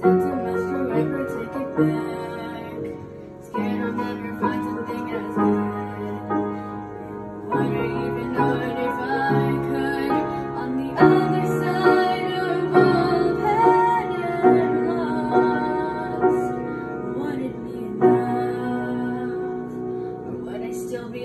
sense of I take it back. Scared I'll never find something as good. Even if I could? On the other side of all pain and loss, would it be enough? Or would I still be?